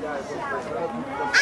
Yeah, it's